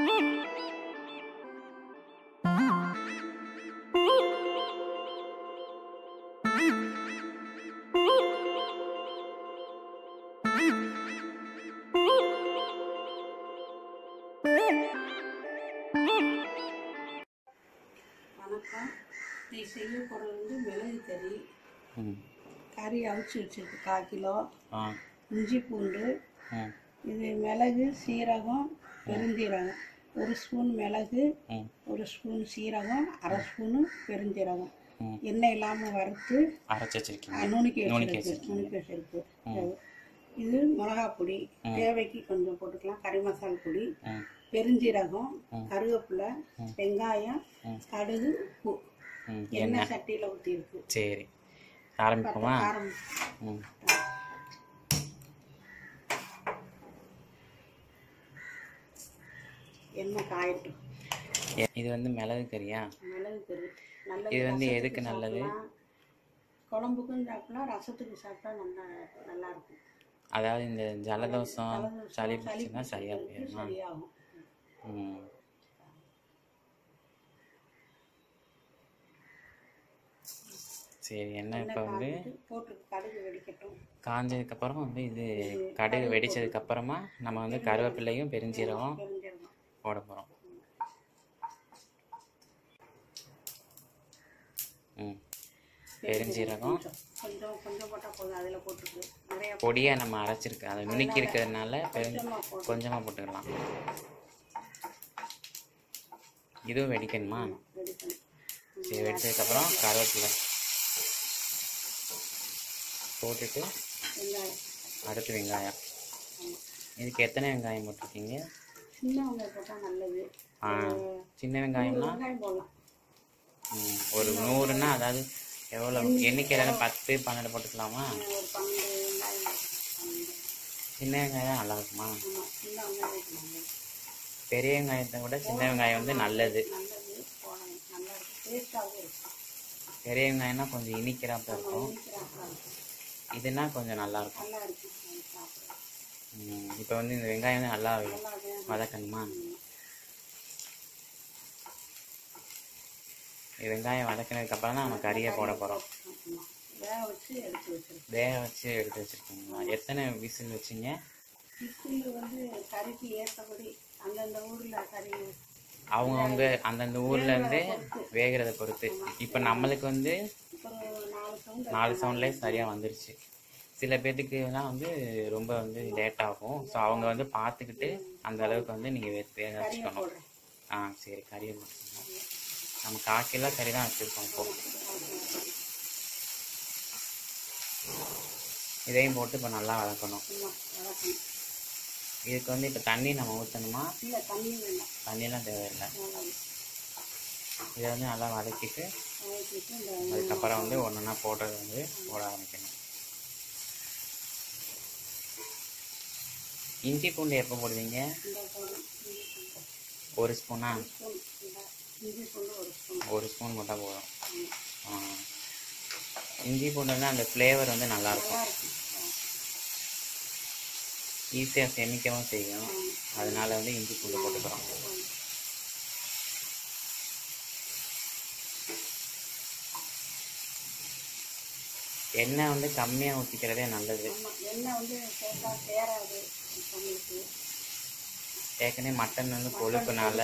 வணக்கம். நீ செய்ய போகிறது வந்து மிளகு கறி. கறி அவிச்சு வச்சிருக்கு கால் கிலோ. இஞ்சி பூண்டு. இது மிளகு சீரகம் பெருஞ்சீரகம். ஒரு ஸ்பூன் மிளகு ஒரு ஸ்பூன் சீரகம் அரை ஸ்பூனு பெருஞ்சீரகம். எண்ணெய் இல்லாமல் வறுத்து அரைச்சி வச்சிருக்கீங்க. நுணுக்கி வச்சிருக்கு. நுணுக்கி வச்சிருக்கு இது மிளகாப் பொடி. தேவைக்கு கொஞ்சம் போட்டுக்கலாம். கறி மசால் பொடி. பெருஞ்சீரகம் கருவேப்பிலை வெங்காயம். கடுகு உப்பு. எண்ணெய் சட்டியில் ஊற்றி இருக்கு சரி ஆரம்பிப்போமா? காரம். எண்ணெய் காயட்டும் இது வந்து மிளகு கறியா? மிளகு கறி. நல்லது இது வந்து எதுக்கு நல்லது? குழம்புக்கும் சாப்பிடலாம் ரசத்துக்கு சாப்பிட்டா நல்லா நல்லா இருக்கும். அதாவது இந்த ஜலதோஷம் சளி பிடிச்சுன்னா சரியா போயிடுமா. ம். சரி என்ன இப்போ வந்து? காஞ்சதுக்கப்புறம் வந்து இது கடுகு வெடிச்சதுக்கு அப்புறமா நம்ம வந்து பெருஞ்சீரகம் பெருஞ்சீரகம். போட போகிறோம் ம். பெருஞ்சீரகம். கொஞ்சம் கொஞ்சம் கொஞ்சம் போட்டால் போதும் அதில் போட்டுருக்கு நிறைய பொடியாக நம்ம அரைச்சிருக்கு அதை நுணுக்கி இருக்கிறதுனால பெருஞ்ச கொஞ்சமாக போட்டு கொஞ்சமாக போட்டுக்கலாம். இதுவும் வெடிக்கணுமா? சரி வெடிச்சதுக்கப்புறம் கருவேப்பிலை போட்டுட்டு அடுத்து வெங்காயம். இதுக்கு எத்தனை வெங்காயம் போட்டிருக்கீங்க? சின்ன வெங்காயம் போட்டால் நல்லது. ஆ சின்ன வெங்காயம்னா? வெங்காயம் போடலாம். ம், ஒரு நூறுன்னா அதாவது எவ்வளோ எண்ணிக்கையில் பத்து பன்னெண்டு போட்டுக்கலாமா? ஒரு பன்னெண்டு வெங்காயம் சின்ன வெங்காயம் நல்லா இருக்குமா? பெரிய வெங்காயத்தை விட சின்ன வெங்காயம் வந்து நல்லது. பெரிய வெங்காயம்னா கொஞ்சம் இனிக்கிறாப்பா இருக்கும். இதுனா கொஞ்சம் நல்லா இருக்கும் நல்லா இருக்கும் அது சாப்பிட இப்போ வந்து இந்த வெங்காயம் நல்லா வதக்கணுமா? வெங்காயம் வதக்கினதுக்கு அப்புறம் தான் நம்ம கறியை போட போகிறோம். வேக வச்சு எடுத்து வச்சிருக்கீங்களா எத்தனை விசில் வச்சீங்க? விசில் வந்து கறிக்கு ஏற்றபடி அந்தந்த ஊரில் கறி அவங்கவுங்க அந்தந்த ஊர்ல இருந்து வேகிறத பொறுத்து. இப்போ நம்மளுக்கு வந்து நாலு சவுண்ட்லேயே சரியாக வந்துருச்சு. சில பேர்த்துக்குலாம் வந்து ரொம்ப வந்து லேட் ஆகும். ஸோ அவங்க வந்து பார்த்துக்கிட்டு அந்த அளவுக்கு வந்து நீங்கள் வேக வச்சுக்கணும். ஆ சரி கறியை போட்டுருங்க நம்ம கால் கிலோ கறி தான் வச்சுருக்கோம் இப்போ. இதையும் போட்டு இப்போ நல்லா வதக்கணும். இதுக்கு வந்து இப்போ தண்ணி நம்ம ஊற்றணுமா தண்ணியெல்லாம் தேவையில்லை. இதை வந்து நல்லா வதக்கிட்டு அதுக்கப்புறம் வந்து ஒன்றா போடுறது வந்து போட ஆரம்பிக்கணும். இஞ்சி பூண்டு எப்போ போடுவீங்க? ஒரு ஸ்பூனா? ஒரு ஸ்பூன் போட்டால் போதும். இஞ்சி பூண்டுனா அந்த ஃப்ளேவர் வந்து நல்லாயிருக்கும். ஈஸியாக செமிக்கவும் செய்யும். அதனால வந்து இஞ்சி பூண்டு போட்டுக்கிறோம். எண்ணெய் வந்து கம்மியாக ஊற்றிக்கிறதே நல்லது. எண்ணெய் வந்து சேர்த்தா சேராது. ஏற்கனவே மட்டன் வந்து கொழுப்புனால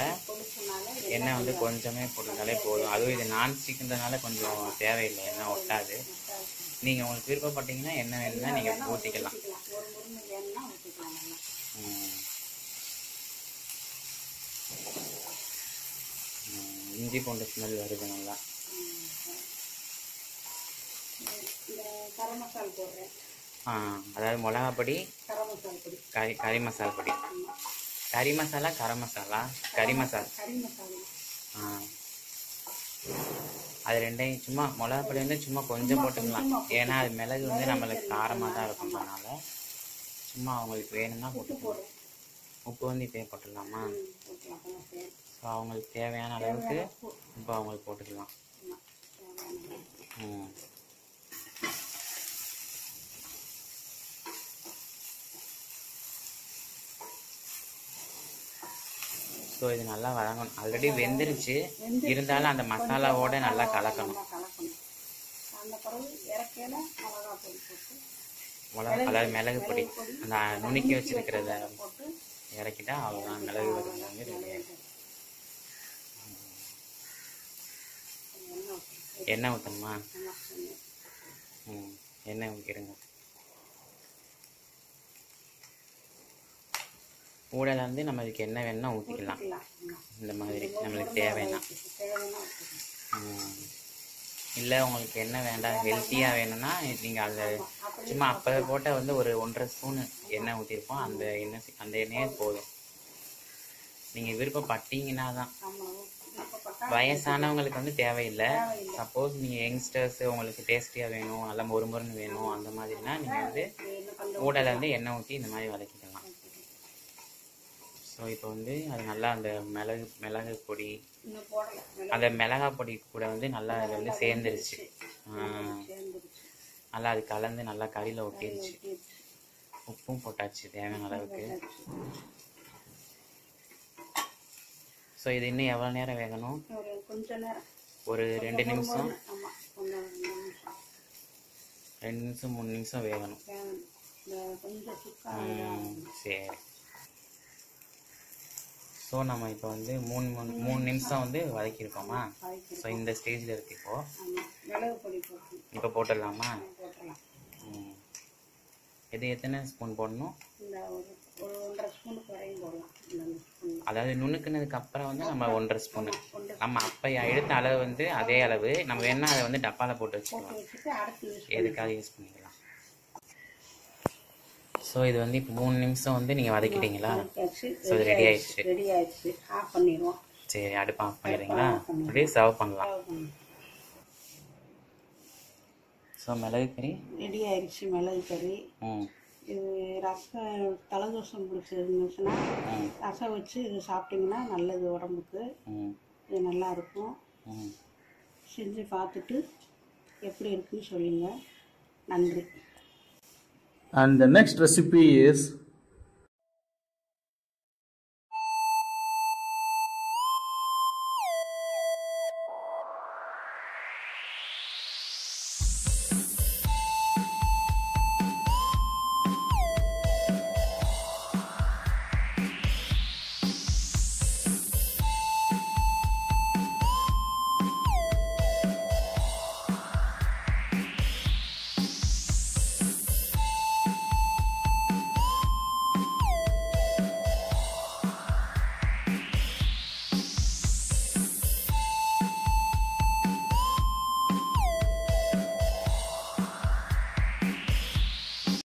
எண்ணெய் வந்து கொஞ்சமே போட்டுருந்தாலே போதும். அதுவும் இது நான் சிக்கன்றனால கொஞ்சம் தேவையில்லை. எண்ணெய் ஒட்டாது. நீங்கள் உங்களுக்கு விருப்பப்பட்டீங்கன்னா எண்ணெய் வேணும்னா நீங்கள் ஊற்றிக்கலாம் இஞ்சி பூண்டு ஸ்மெல் வருது நல்லா. அதாவது மிளகாப்பொடி கறி கறி மசாலா பொடி. கறி மசாலா கரம் மசாலா கறி மசாலா. அது ரெண்டையும் சும்மா மிளகாப்பொடி வந்து சும்மா கொஞ்சம் போட்டுக்கலாம். ஏன்னா அது மிளகு வந்து நம்மளுக்கு காரமாக தான் இருக்கும் அதனால சும்மா அவங்களுக்கு வேணும்னா போட்டுக்கலாம். உப்பு வந்து இப்போயே போட்டுடலாமா? ஸோ அவங்களுக்கு தேவையான அளவுக்கு உப்பு அவங்களுக்கு போட்டுக்கலாம். ம். ஸோ இது நல்லா வதங்கணும். ஆல்ரெடி வெந்துருச்சு. இருந்தாலும் அந்த மசாலாவோட நல்லா கலக்கணும். மிளகா போட்டு மிளகு அதாவது மிளகு பொடி. அந்த நுணுக்கி வச்சிருக்கிறத இறக்கிட்டா அவ்வளோதான் மிளகு வறுவல் வந்து ரெடி ஆகிடும் எண்ணெய் ஊற்றி எண்ணெய் ஊற்றணுமா ம் எண்ணெய் ஊற்றிடுங்க ஊடல வந்து நம்ம இதுக்கு என்ன வேணும்னா ஊற்றிக்கலாம். இந்த மாதிரி நம்மளுக்கு தேவைன்னா. இல்லை உங்களுக்கு என்ன வேண்டாம் ஹெல்த்தியாக வேணும்னா நீங்கள் அதில் சும்மா அப்போ போட்ட வந்து ஒரு ஒன்றரை ஸ்பூனு எண்ணெய் ஊற்றிருப்போம் அந்த எண்ணெய் அந்த எண்ணெயே போதும். நீங்கள் விருப்பப்பட்டீங்கன்னா தான். வயசானவங்களுக்கு வந்து தேவையில்லை. சப்போஸ் நீங்கள் யங்ஸ்டர்ஸ் உங்களுக்கு டேஸ்டியாக வேணும் நல்லா மொறுமொறுன்னு வேணும் அந்த மாதிரினா நீங்கள் வந்து ஊடல வந்து எண்ணெய் ஊற்றி இந்த மாதிரி வதக்கிக்கலாம். ஸோ இப்போ வந்து அது நல்லா அந்த மிளகு மிளகு பொடி அந்த மிளகா பொடி கூட வந்து நல்லா அதில் வந்து சேர்ந்துருச்சு. நல்லா அது கலந்து நல்லா கறியில் ஒட்டிருச்சு. உப்பும் போட்டாச்சு தேவையான அளவுக்கு. ஸோ இது இன்னும் எவ்வளோ நேரம் வேகணும்? ஒரு ரெண்டு நிமிஷம்? ரெண்டு நிமிஷம். மூணு நிமிஷம் வேகணும். சரி. ஸோ நம்ம இப்போ வந்து மூணு மூணு மூணு நிமிஷம் வந்து வதக்கியிருக்கோமா? வதக்கி ஸோ இந்த ஸ்டேஜில் இருக்கு இப்போ. இப்போ போட்டுடலாமா. இது எத்தனை ஸ்பூன் போடணும்? அதாவது நுணுக்குனதுக்கு அப்புறம் வந்து நம்ம ஒன்றரை ஸ்பூனு. நம்ம அப்போ எடுத்த அளவு வந்து அதே அளவு. நம்ம வேணா அதை வந்து டப்பாவில் போட்டு வச்சுக்கலாம். எதுக்காக யூஸ் பண்ணிக்கலாம்? ஸோ இது வந்து இப்போ மூணு நிமிஷம் வந்து நீங்கள் வதக்கிட்டீங்களா? ஸோ இது ரெடி ஆயிடுச்சு. ரெடி ஆயிடுச்சு. ஆஃப் பண்ணிடுவோம். சரி அடுப்பு ஆஃப் பண்ணிடுறீங்களா? அப்படியே சர்வ் பண்ணலாம். ஸோ மிளகு கறி. ரெடி ஆயிடுச்சு மிளகு கறி. ம். இது ரசம் தலதோஷம் பிடிச்சிருந்துச்சுன்னா ரசம் வச்சு இது சாப்பிட்டிங்கன்னா நல்லது உடம்புக்கு. ம். இது நல்லா இருக்கும் ம். செஞ்சு பார்த்துட்டு எப்படி இருக்குன்னு சொல்லுங்கள் நன்றி. And the next recipe is